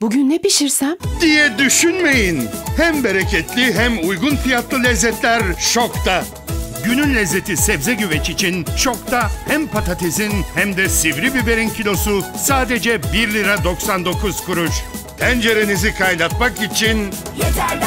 Bugün ne pişirsem? diye düşünmeyin. Hem bereketli hem uygun fiyatlı lezzetler şokta. Günün lezzeti sebze güveç için şokta hem patatesin hem de sivri biberin kilosu sadece 1 lira 99 kuruş. Tencerenizi kaynatmak için Yeter de